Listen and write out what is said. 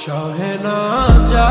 शहना जा